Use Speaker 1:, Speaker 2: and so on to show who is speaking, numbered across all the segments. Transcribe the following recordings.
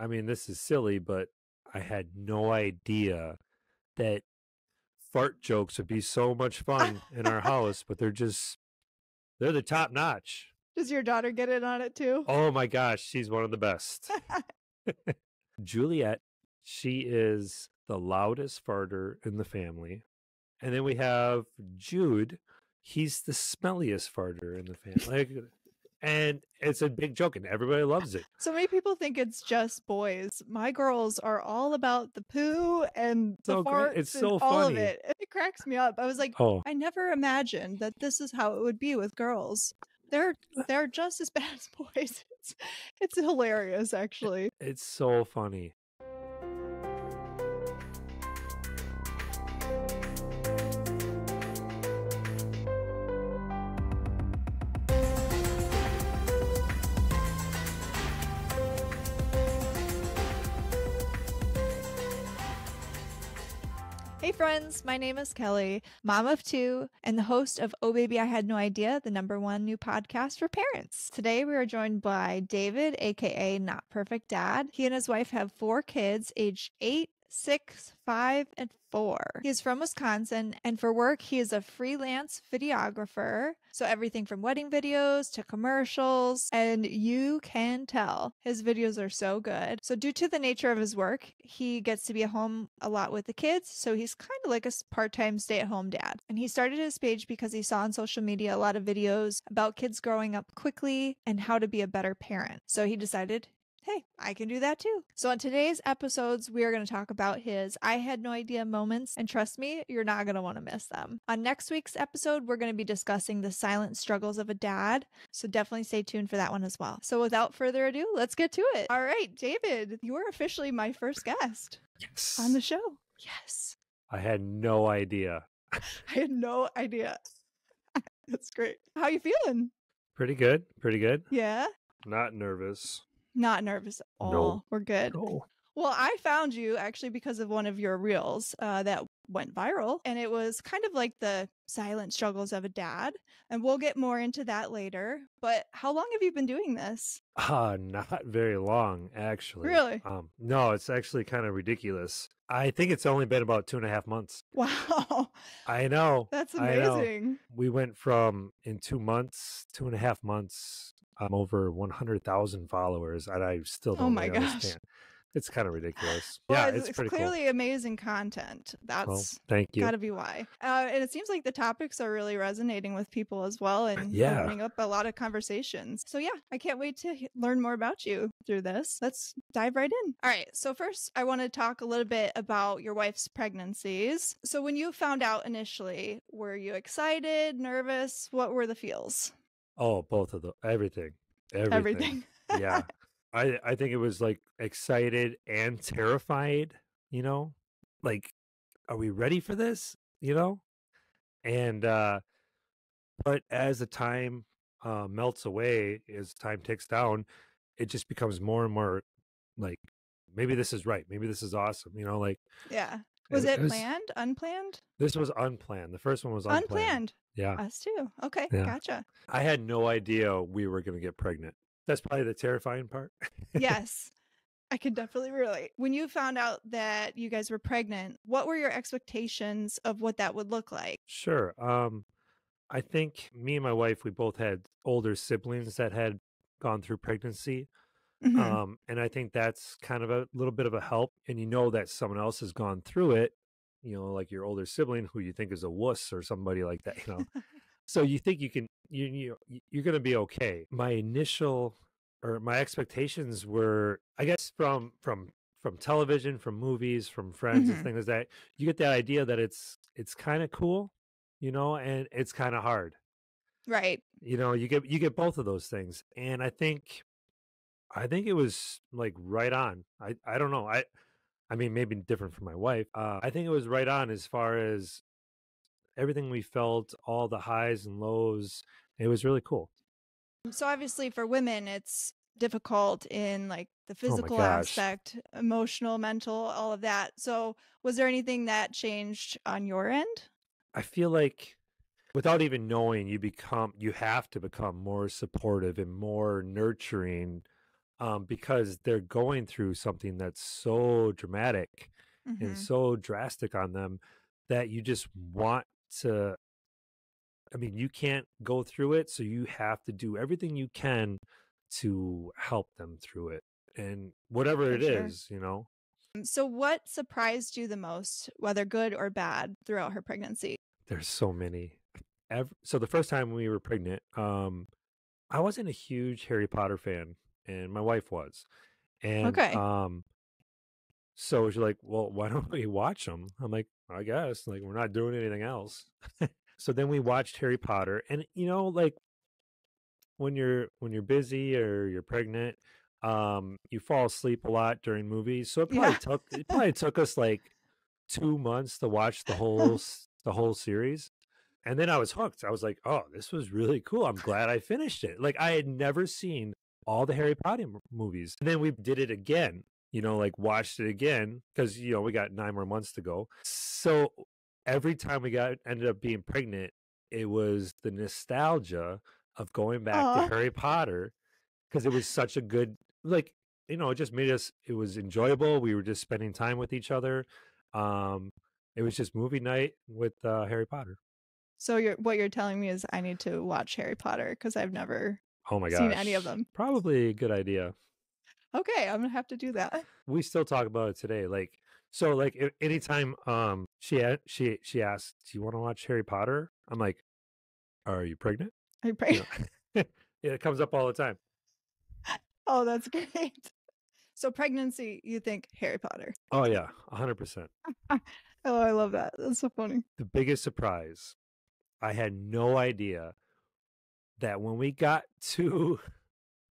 Speaker 1: I mean, this is silly, but I had no idea that fart jokes would be so much fun in our house, but they're just they're the top notch.
Speaker 2: Does your daughter get in on it too?
Speaker 1: Oh my gosh, she's one of the best. Juliet, she is the loudest farter in the family. And then we have Jude. He's the smelliest farter in the family. And it's a big joke, and everybody loves it.
Speaker 2: So many people think it's just boys. My girls are all about the poo and the
Speaker 1: So great.
Speaker 2: farts
Speaker 1: It's
Speaker 2: and
Speaker 1: so
Speaker 2: all of it. It cracks me up. I was like,
Speaker 1: Oh,
Speaker 2: I never imagined that this is how it would be with girls. They're uh they're just as bad as boys. It's, it's hilarious, actually.
Speaker 1: it's so funny.
Speaker 2: Hey friends, my name is Kelly, mom of two, and the host of Oh Baby I Had No Idea, the number one new podcast for parents. Today we are joined by David, aka Not Perfect Dad. He and his wife have four kids, aged eight, six, five, and four. He is from Wisconsin, and for work, he is a freelance videographer. So everything from wedding videos to commercials, and you can tell his videos are so good. So, due to the nature of his work, he gets to be at home a lot with the kids. So, he's kind of like a part time stay at home dad. And he started his page because he saw on social media a lot of videos about kids growing up quickly and how to be a better parent. So, he decided hey, I can do that too. So, on today's episodes, we are going to talk about his I had no idea moments, and trust me, you're not going to want to miss them. On next week's episode, we're going to be discussing the silent struggles of a dad. So, definitely stay tuned for that one as well. So, without further ado, let's get to it. All right, David, you are officially my first guest
Speaker 1: Yes.
Speaker 2: on the show. Yes.
Speaker 1: I had no idea.
Speaker 2: I had no idea. That's great. How you feeling?
Speaker 1: Pretty good. Pretty good.
Speaker 2: Yeah.
Speaker 1: Not nervous.
Speaker 2: Not nervous at all.
Speaker 1: No.
Speaker 2: We're good.
Speaker 1: No.
Speaker 2: Well, I found you actually because of one of your reels uh, that went viral, and it was kind of like the silent struggles of a dad. And we'll get more into that later. But how long have you been doing this?
Speaker 1: Uh, not very long, actually.
Speaker 2: Really?
Speaker 1: Um, no, it's actually kind of ridiculous. I think it's only been about two and a half months.
Speaker 2: Wow,
Speaker 1: I know.
Speaker 2: that's
Speaker 1: I know.
Speaker 2: amazing.
Speaker 1: We went from in two months, two and a half months, um, over 100,000 followers. And I still
Speaker 2: Oh
Speaker 1: don't oh
Speaker 2: my
Speaker 1: really
Speaker 2: gosh.
Speaker 1: understand. It's kind of ridiculous.
Speaker 2: Well,
Speaker 1: yeah,
Speaker 2: it's,
Speaker 1: it's,
Speaker 2: clearly amazing content.
Speaker 1: cool. Well,
Speaker 2: That's
Speaker 1: thank you.
Speaker 2: got to be why. Uh, and it seems like the topics are really resonating with people as well and
Speaker 1: Yeah.
Speaker 2: opening up a lot of conversations. So, yeah, I can't wait to learn more about you through this. Let's dive right in. All right. So, first, I want to talk a little bit about your wife's pregnancies. So, when you found out initially, were you excited, nervous? What were the feels?
Speaker 1: Oh, both of the everything. Everything.
Speaker 2: Everything.
Speaker 1: yeah. I I think it was like excited and terrified, you know? Like are we ready for this, you know? And uh but as the time uh melts away, as time ticks down, it just becomes more and more like maybe this is right. Maybe this is awesome, you know, like
Speaker 2: yeah. Was
Speaker 1: it
Speaker 2: it
Speaker 1: was-
Speaker 2: planned, unplanned?
Speaker 1: this was unplanned. The first one was unplanned.
Speaker 2: Unplanned.
Speaker 1: Yeah.
Speaker 2: Us too. Okay.
Speaker 1: Yeah.
Speaker 2: Gotcha.
Speaker 1: I had no idea we were going to get pregnant. That's probably the terrifying part.
Speaker 2: yes. I can definitely relate. When you found out that you guys were pregnant, what were your expectations of what that would look like?
Speaker 1: Sure. Um, I think me and my wife, we both had older siblings that had gone through pregnancy.
Speaker 2: Mhm.
Speaker 1: Um, and I think that's kind of a little bit of a help. And you know that someone else has gone through it, you know, like your older sibling who you think is a wuss or somebody like that, you know. so you think you can, you, you you're going to be okay. My initial or my expectations were, I guess, from from from television, from movies, from friends,
Speaker 2: Mhm.
Speaker 1: and things like that. You get the idea that it's it's kind of cool, you know, and it's kind of hard
Speaker 2: right.
Speaker 1: you know you get you get both of those things and i think i think it was like right on i i don't know i i mean maybe different from my wife uh i think it was right on as far as everything we felt all the highs and lows it was really cool
Speaker 2: So obviously for women it's difficult in like the
Speaker 1: Oh
Speaker 2: physical
Speaker 1: gosh.
Speaker 2: aspect, emotional, mental, all of that. So was there anything that changed on your end?
Speaker 1: i feel like without even knowing you become you have to become more supportive and more nurturing um, because they're going through something that's so dramatic
Speaker 2: Mhm.
Speaker 1: and so drastic on them that you just want to I mean, you can't go through it, so you have to do everything you can to help them through it. And whatever
Speaker 2: For
Speaker 1: it
Speaker 2: sure.
Speaker 1: is, you know.
Speaker 2: Um, So, what surprised you the most, whether good or bad, throughout her pregnancy?
Speaker 1: There's so many. Ev- so the first time we were pregnant, um, I wasn't a huge Harry Potter fan, and my wife was. And
Speaker 2: Okay.
Speaker 1: um, so she's like, "Well, why don't we watch them?" I'm like, "I guess." Like, we're not doing anything else. so then we watched Harry Potter, and you know, like when you're when you're busy or you're pregnant, um, you fall asleep a lot during movies. So it probably
Speaker 2: Yeah.
Speaker 1: took it probably took us like two months to watch the whole the whole series. And then I was hooked. I was like, "Oh, this was really cool. I'm glad I finished it." Like I had never seen all the Harry Potter m- movies. And then we did it again. You know, like watched it again because you know we got nine more months to go. So every time we got ended up being pregnant, it was the nostalgia of going back
Speaker 2: Aw.
Speaker 1: to Harry Potter because it was such a good like you know it just made us it was enjoyable we were just spending time with each other um it was just movie night with uh harry potter
Speaker 2: So, you're, what you're telling me is I need to watch Harry Potter because I've never.
Speaker 1: Oh my gosh
Speaker 2: Seen any of them.
Speaker 1: probably a good idea
Speaker 2: Okay, I'm gonna have to do that.
Speaker 1: we still talk about it today like so like anytime um she she she asks do you want to watch harry potter i'm like are you pregnant
Speaker 2: I pray.
Speaker 1: You know? yeah, it comes up all the time
Speaker 2: Oh, that's great. So, pregnancy, you think Harry Potter?
Speaker 1: oh yeah 100%
Speaker 2: Oh, I love that. That's so funny.
Speaker 1: the biggest surprise i had no idea that when we got to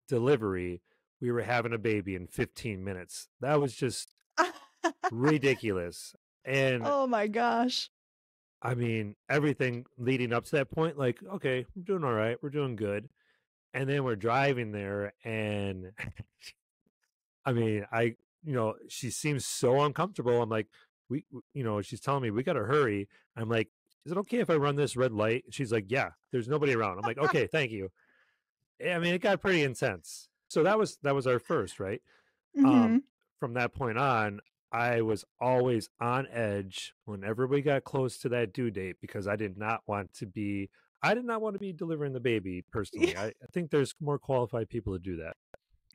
Speaker 1: delivery we were having a baby in 15 minutes. That was just ridiculous. And
Speaker 2: oh my gosh.
Speaker 1: i mean everything leading up to that point like okay we're doing all right we're doing good. And then we're driving there and i mean i you know she seems so uncomfortable. I'm like we you know she's telling me we gotta hurry. I'm like is it okay if i run this red light she's like yeah there's nobody around i'm like okay thank you Eh, i mean it got pretty intense so that was that was our first right
Speaker 2: Mhm.
Speaker 1: um, from that point on, I was always on edge whenever we got close to that due date because I did not want to be. I did not want to be delivering the baby personally. I, I think there's more qualified people to do that.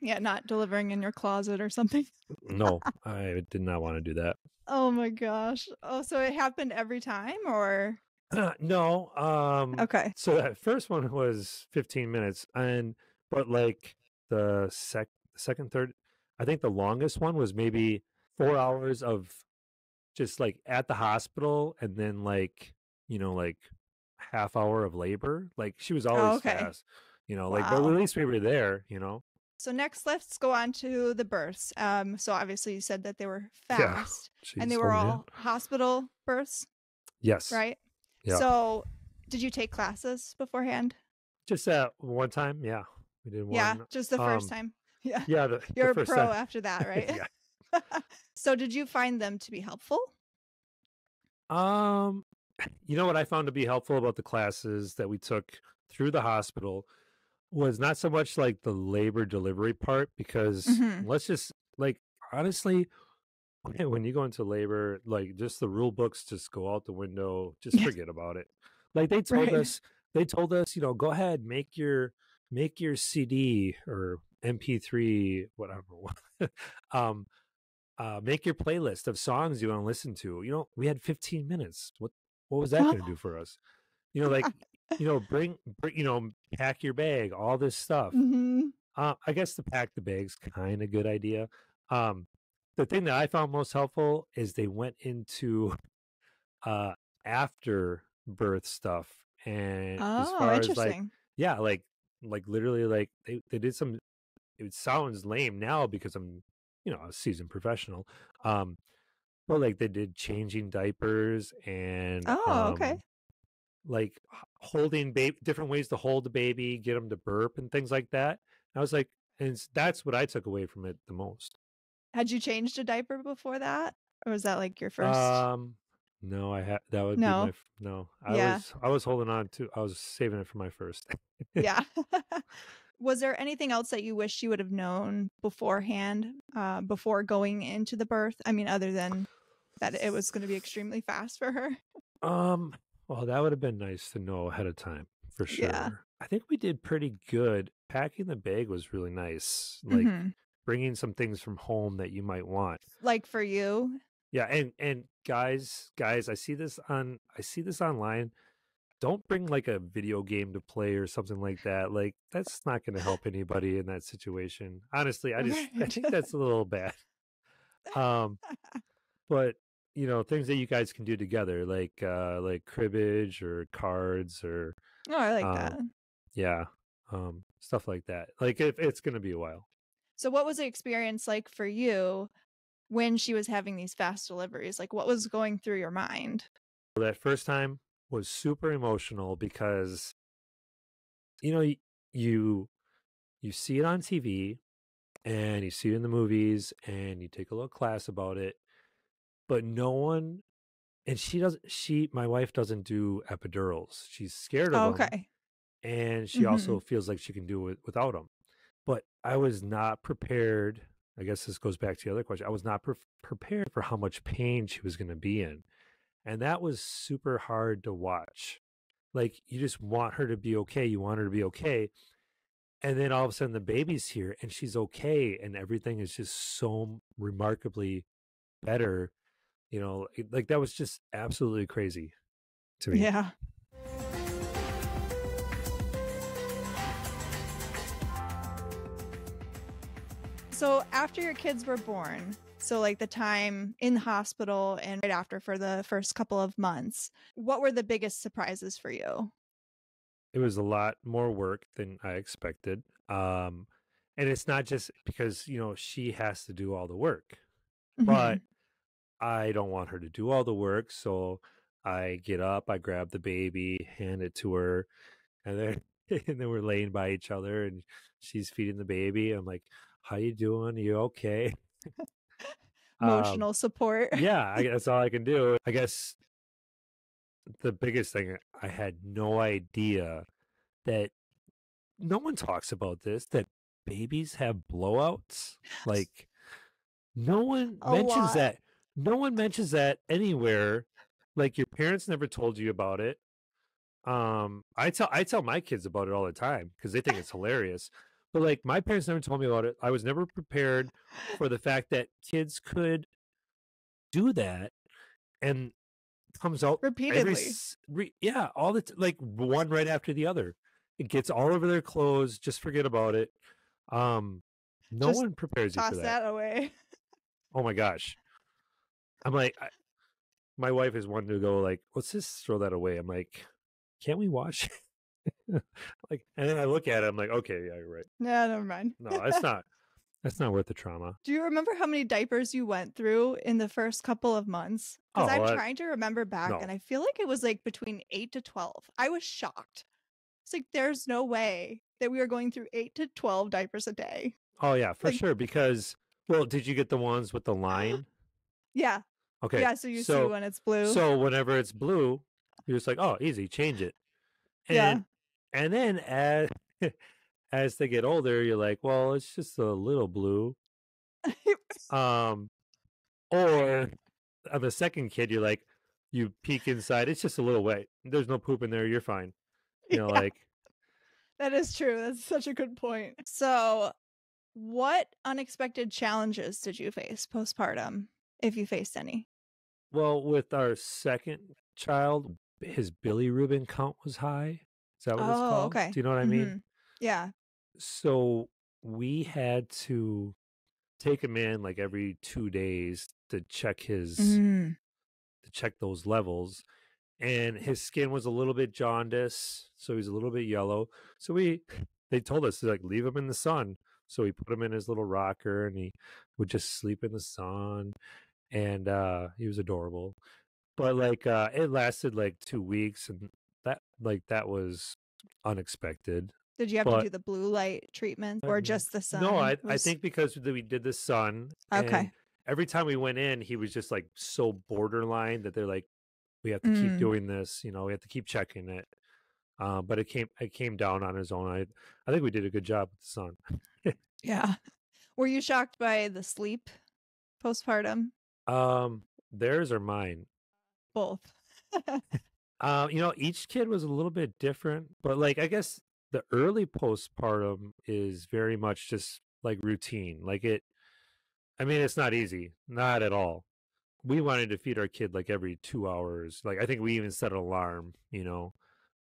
Speaker 2: Yeah, not delivering in your closet or something.
Speaker 1: No, I did not want to do that.
Speaker 2: Oh my gosh. Oh, so it happened every time or
Speaker 1: no, um,
Speaker 2: okay.
Speaker 1: so that first one was 15 minutes, and but like the sec, second, third, I think the longest one was maybe four hours of just like at the hospital, and then like you know like half hour of labor. Like she was always
Speaker 2: okay.
Speaker 1: fast, you know. Like but
Speaker 2: Wow.
Speaker 1: at least we were there, you know.
Speaker 2: So next let's go on to the births. Um so obviously you said that they were
Speaker 1: Yeah.
Speaker 2: fast and they were all
Speaker 1: up.
Speaker 2: hospital births,
Speaker 1: yes,
Speaker 2: right?
Speaker 1: Yeah.
Speaker 2: So did you take classes beforehand?
Speaker 1: Just that one time, yeah, we did one.
Speaker 2: yeah, just the first
Speaker 1: um,
Speaker 2: time. Yeah.
Speaker 1: Yeah, the, the
Speaker 2: You're a
Speaker 1: first
Speaker 2: pro
Speaker 1: time.
Speaker 2: after that, right? so did you find them to be helpful?
Speaker 1: Um, you know what I found to be helpful about the classes that we took through the hospital was not so much like the labor delivery part because
Speaker 2: Mhm.
Speaker 1: let's just like honestly when you go into labor like just the rule books just go out the window just
Speaker 2: Yeah.
Speaker 1: forget about it like they told
Speaker 2: Right.
Speaker 1: us they told us you know go ahead make your make your cd or mp3 whatever um uh make your playlist of songs you want to listen to you know we had 15 minutes what what was that going to do for us you know like you know bring, bring you know pack your bag all this stuff
Speaker 2: hmm
Speaker 1: uh, I guess the pack the bags kind of good idea. Um, the thing that I found most helpful is they went into uh, after birth stuff, and as
Speaker 2: Oh,
Speaker 1: far as like yeah, like like literally like they they did some. It sounds lame now because I'm you know a seasoned professional. Um, but like they did changing diapers and
Speaker 2: Oh, okay.
Speaker 1: um, like h- holding baby different ways to hold the baby get them to burp and things like that i was like and that's what i took away from it the most
Speaker 2: Had you changed a diaper before that? Or was that like your first?
Speaker 1: um no i had that would be
Speaker 2: No.
Speaker 1: my f- no i
Speaker 2: Yeah.
Speaker 1: was i was holding on to i was saving it for my first
Speaker 2: yeah. Was there anything else that you wish you would have known beforehand, uh, before going into the birth? I mean, other than that it was going to be extremely fast for her.
Speaker 1: Um, well, that would have been nice to know ahead of time for sure.
Speaker 2: Yeah.
Speaker 1: I think we did pretty good. Packing the bag was really nice. Like
Speaker 2: Mhm.
Speaker 1: bringing some things from home that you might want.
Speaker 2: Like for you,
Speaker 1: Yeah, and and guys, guys, I see this on I see this online. Don't bring like a video game to play or something like that. Like that's not going to help anybody in that situation. Honestly, I just I think that's a little bad. Um, but you know, things that you guys can do together, like uh like cribbage or cards or
Speaker 2: oh, I like
Speaker 1: Um,
Speaker 2: that.
Speaker 1: yeah, um stuff like that. Like if it's going to be a while.
Speaker 2: So, what was the experience like for you when she was having these fast deliveries? Like, what was going through your mind?
Speaker 1: that first time was super emotional because you know you you see it on TV and you see it in the movies and you take a little class about it but no one and she doesn't she my wife doesn't do epidurals she's scared of them
Speaker 2: okay.
Speaker 1: and she mm-hmm. also feels like she can do it without them but i was not prepared i guess this goes back to the other question i was not pre- prepared for how much pain she was going to be in and that was super hard to watch like you just want her to be okay you want her to be okay and then all of a sudden the baby's here and she's okay and everything is just so remarkably better you know like that was just absolutely crazy to me
Speaker 2: Yeah. So after your kids were born, so like the time in the hospital and right after for the first couple of months, what were the biggest surprises for you?
Speaker 1: it was a lot more work than I expected. Um, and it's not just because you know she has to do all the work, but I don't want her to do all the work, so I get up, I grab the baby, hand it to her, and then and then we're laying by each other, and she's feeding the baby. I'm like, "How you doing? you okay?" Um,
Speaker 2: emotional support.
Speaker 1: yeah, I, that's all I can do. I guess the biggest thing I had no idea that no one talks about this that babies have blowouts. Like no one
Speaker 2: A
Speaker 1: mentions
Speaker 2: lot.
Speaker 1: that. No one mentions that anywhere. Like your parents never told you about it. Um, I tell I tell my kids about it all the time because they think it's hilarious. But like my parents never told me about it. I was never prepared for the fact that kids could do that and comes out
Speaker 2: Repeatedly.
Speaker 1: s- re, yeah all the t- like one right after the other it gets all over their clothes just forget about it um no
Speaker 2: Just
Speaker 1: one prepares you for that.
Speaker 2: that away.
Speaker 1: oh my gosh i'm like I, my wife is wanting to go like let's just throw that away i'm like can't we wash like and then i look at it i'm like okay yeah you're right
Speaker 2: No, never mind.
Speaker 1: no that's not that's not worth the trauma
Speaker 2: Do you remember how many diapers you went through in the first couple of months? Because
Speaker 1: Oh,
Speaker 2: I'm
Speaker 1: I-
Speaker 2: trying to remember back
Speaker 1: no.
Speaker 2: and I feel like it was like between eight to 12. I was shocked. It's like, there's no way that we were going through eight to 12 diapers a day.
Speaker 1: oh yeah for
Speaker 2: Like-
Speaker 1: sure because well did you get the ones with the line
Speaker 2: Yeah.
Speaker 1: Okay
Speaker 2: Yeah. So you
Speaker 1: so
Speaker 2: see when it's blue.
Speaker 1: So whenever it's blue, you're just like, oh, easy, change it. And
Speaker 2: Yeah.
Speaker 1: and then as as they get older, you're like, well, it's just a little blue. Um or on the second kid, you're like, you peek inside, it's just a little wet. There's no poop in there, you're fine. You know,
Speaker 2: Yeah,
Speaker 1: like
Speaker 2: that is true. That's such a good point. So, what unexpected challenges did you face postpartum, if you faced any?
Speaker 1: Well, with our second child, his bilirubin count was high. Is that what it's
Speaker 2: Oh,
Speaker 1: called?
Speaker 2: okay.
Speaker 1: Do you know what I mean?
Speaker 2: Mhm. Yeah.
Speaker 1: so we had to take him in like every two days to check his
Speaker 2: Mm.
Speaker 1: to check those levels and his skin was a little bit jaundice so he's a little bit yellow so we they told us to like leave him in the sun so we put him in his little rocker and he would just sleep in the sun and uh he was adorable but like uh it lasted like two weeks and that like that was unexpected
Speaker 2: Did you have
Speaker 1: But-
Speaker 2: to do the blue light treatment or
Speaker 1: Um,
Speaker 2: just the sun?
Speaker 1: No, I, I think because we did the sun.
Speaker 2: Okay.
Speaker 1: and Every time we went in, he was just like so borderline that they're like, we have to
Speaker 2: Mm.
Speaker 1: keep doing this. You know, we have to keep checking it. Uh, but it came it came down on his own. I I think we did a good job with the son.
Speaker 2: Yeah. Were you shocked by the sleep postpartum?
Speaker 1: Um, theirs or mine?
Speaker 2: Both.
Speaker 1: Uh, you know, each kid was a little bit different, but like I guess the early postpartum is very much just like routine. Like it, I mean, it's not easy, not at all. We wanted to feed our kid like every two hours. Like I think we even set an alarm, you know,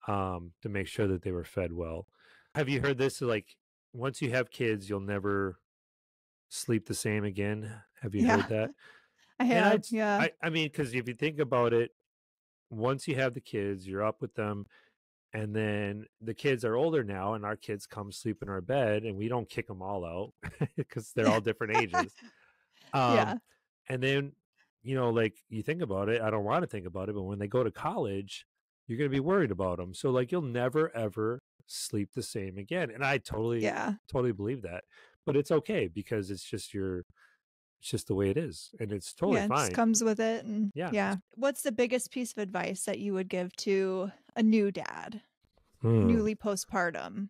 Speaker 1: um, to make sure that they were fed well. Have you heard this? Like once you have kids, you'll never sleep the same again. Have you
Speaker 2: Yeah.
Speaker 1: heard that?
Speaker 2: I have. Yeah.
Speaker 1: I, I mean, because if you think about it, once you have the kids, you're up with them, and then the kids are older now, and our kids come sleep in our bed, and we don't kick them all out because they're all different ages. Um,
Speaker 2: yeah.
Speaker 1: And then, you know, like you think about it, I don't want to think about it, but when they go to college, you're going to be worried about them. So, like, you'll never, ever sleep the same again. And I totally,
Speaker 2: Yeah.
Speaker 1: totally believe that. But it's okay because it's just your, it's just the way it is. And it's totally
Speaker 2: yeah. It
Speaker 1: fine.
Speaker 2: just comes with it. And
Speaker 1: Yeah.
Speaker 2: yeah. What's the biggest piece of advice that you would give to a new dad,
Speaker 1: Hmm.
Speaker 2: newly postpartum,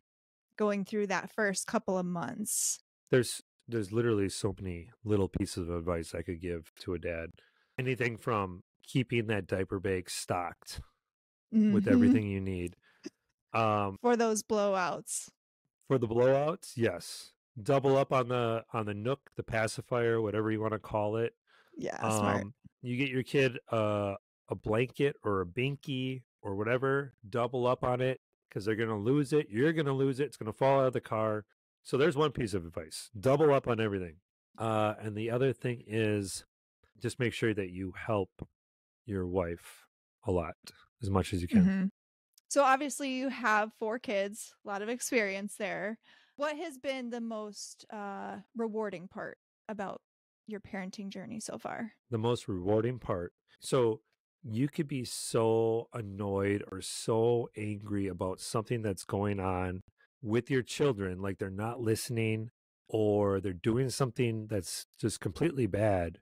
Speaker 2: going through that first couple of months?
Speaker 1: there's there's literally so many little pieces of advice I could give to a dad. Anything from keeping that diaper bag stocked with
Speaker 2: Mhm.
Speaker 1: everything you need. Um,
Speaker 2: for those blowouts.
Speaker 1: for the blowouts, yes. Double up on the on the nook, the pacifier, whatever you want to call it.
Speaker 2: Yeah. smart.
Speaker 1: Um, you get your kid uh, a blanket or a binky or whatever. Double up on it because they're gonna lose it. You're gonna lose it. It's gonna fall out of the car. So there's one piece of advice: double up on everything. Uh, and the other thing is just make sure that you help your wife a lot as much as you can.
Speaker 2: Mhm. So obviously you have four kids, a lot of experience there. What has been the most uh, rewarding part about your parenting journey so far?
Speaker 1: the most rewarding part. So you could be so annoyed or so angry about something that's going on with your children, like they're not listening or they're doing something that's just completely bad.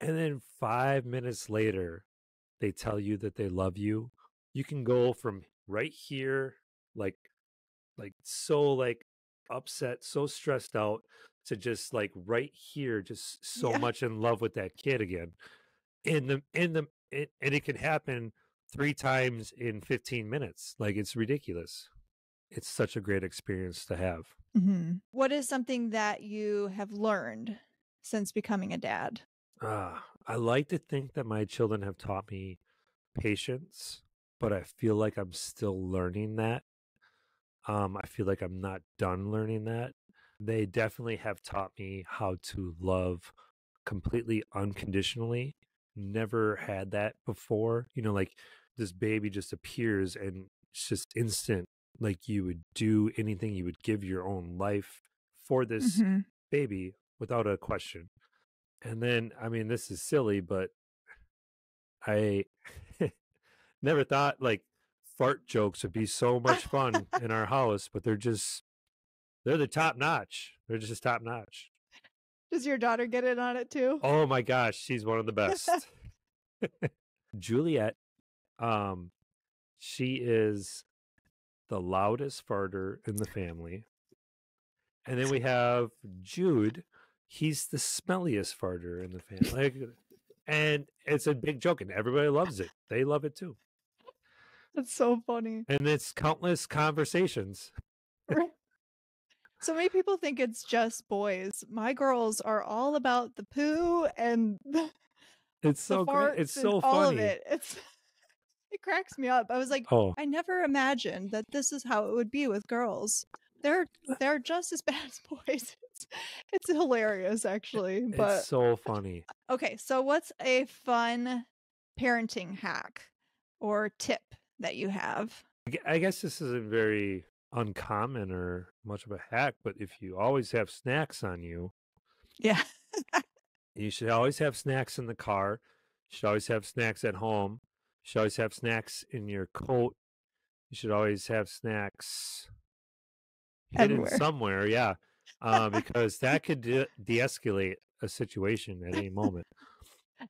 Speaker 1: And then five minutes later, they tell you that they love you. You can go from right here, like, like so like upset, so stressed out to just like right here, just so
Speaker 2: Yeah.
Speaker 1: much in love with that kid again. In the in the it, and it can happen three times in 15 minutes. Like it's ridiculous. It's such a great experience to have.
Speaker 2: What is something that you have learned since becoming a dad?
Speaker 1: Ah, I like to think that my children have taught me patience, but I feel like I'm still learning that. Um, I feel like I'm not done learning that. They definitely have taught me how to love completely unconditionally. Never had that before. You know, like this baby just appears and it's just instant. Like you would do anything, you would give your own life for this
Speaker 2: Mhm.
Speaker 1: baby without a question. And then, I mean, this is silly, but I never thought like fart jokes would be so much fun in our house, but they're just, they're the top notch. They're just top notch.
Speaker 2: Does your daughter get in on it too?
Speaker 1: Oh my gosh, she's one of the best. Juliet, um, she is the loudest farter in the family. And then we have Jude. He's the smelliest farter in the family. And it's a big joke, and everybody loves it. They love it too.
Speaker 2: That's so funny.
Speaker 1: And it's countless conversations.
Speaker 2: So many people think it's just boys. My girls are all about the poo and the,
Speaker 1: It's so great. It's so
Speaker 2: all
Speaker 1: funny.
Speaker 2: of it. It's it cracks me up. I was like,
Speaker 1: Oh,
Speaker 2: I never imagined that this is how it would be with girls. They're uh they're just as bad as boys. It's, it's hilarious actually. But
Speaker 1: it's so funny.
Speaker 2: okay, so what's a fun parenting hack or tip that you have?
Speaker 1: I guess this isn't very uncommon or much of a hack, but if you always have snacks on you,
Speaker 2: Yeah.
Speaker 1: you should always have snacks in the car. You should always have snacks at home. You should always have snacks in your coat. You should always have snacks hidden
Speaker 2: Everywhere.
Speaker 1: somewhere. Yeah. Uh, because that could de- de-escalate a situation at any moment.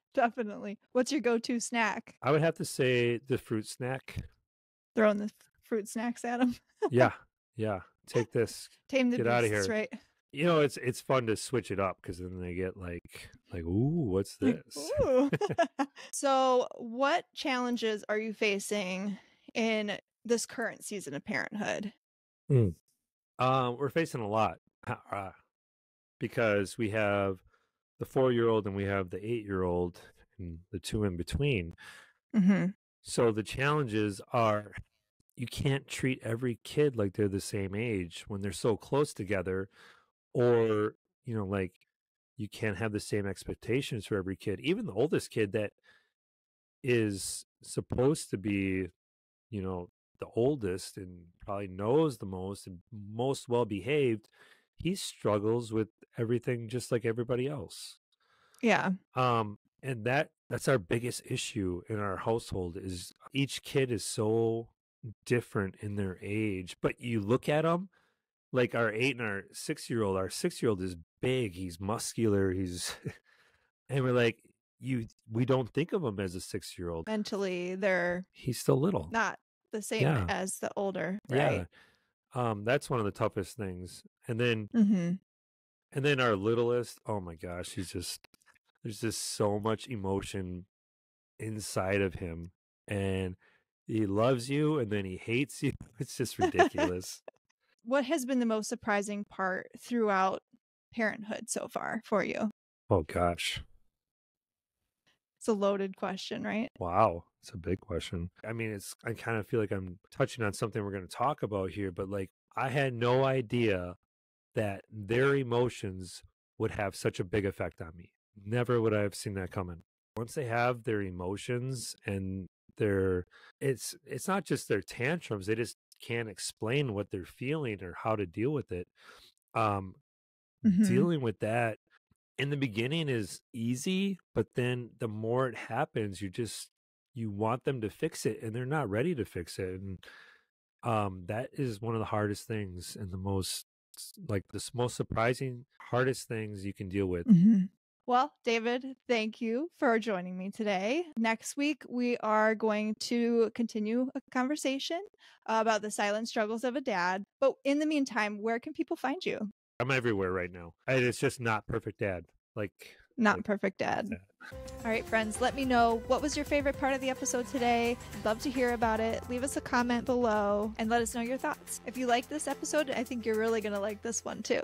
Speaker 2: Definitely. What's your go-to snack?
Speaker 1: I would have to say the fruit snack.
Speaker 2: Throwing the fruit snacks at them.
Speaker 1: yeah, yeah. Take this.
Speaker 2: Tame the
Speaker 1: Get out
Speaker 2: of
Speaker 1: here.
Speaker 2: right?
Speaker 1: You know, it's it's fun to switch it up because then they get like like, ooh, what's this?
Speaker 2: ooh. so, what challenges are you facing in this current season of parenthood?
Speaker 1: Um, we're facing a lot uh, because we have the four year old and we have the eight year old and the two in between.
Speaker 2: Mm-hmm.
Speaker 1: So the challenges are you can't treat every kid like they're the same age when they're so close together, or, you know, like you can't have the same expectations for every kid. Even the oldest kid that is supposed to be, you know, the oldest and probably knows the most and most well behaved, he struggles with everything just like everybody else.
Speaker 2: Yeah.
Speaker 1: Um, and that that's our biggest issue in our household is each kid is so different in their age. But you look at them, like our eight and our six year old. Our six year old is big. He's muscular. He's, and we're like, you. We don't think of him as a six year old.
Speaker 2: Mentally, they're
Speaker 1: He's still little.
Speaker 2: not the same
Speaker 1: Yeah.
Speaker 2: as the older,
Speaker 1: Yeah. Um, that's one of the toughest things. And then
Speaker 2: Mm-hmm.
Speaker 1: And then our littlest, oh my gosh, he's just there's just so much emotion inside of him. And he loves you and then he hates you. It's just ridiculous.
Speaker 2: What has been the most surprising part throughout parenthood so far for you?
Speaker 1: oh gosh.
Speaker 2: It's a loaded question, right?
Speaker 1: Wow. It's a big question. I mean, it's I kind of feel like I'm touching on something we're going to talk about here, but like I had no idea that their emotions would have such a big effect on me. Never would I have seen that coming. Once they have their emotions and their it's it's not just their tantrums, they just can't explain what they're feeling or how to deal with it. Um
Speaker 2: Mhm.
Speaker 1: dealing with that in the beginning is easy, but then the more it happens, you just you want them to fix it and they're not ready to fix it. And um that is one of the hardest things and the most like the most surprising hardest things you can deal with.
Speaker 2: Mhm. Well, David, thank you for joining me today. Next week, we are going to continue a conversation about the silent struggles of a dad. But in the meantime, where can people find you?
Speaker 1: I'm everywhere right now. And it's just not perfect dad. Like
Speaker 2: Not
Speaker 1: Like,
Speaker 2: perfect dad. All right, friends, let me know what was your favorite part of the episode today. I'd love to hear about it. Leave us a comment below and let us know your thoughts. If you like this episode, I think you're really going to like this one too.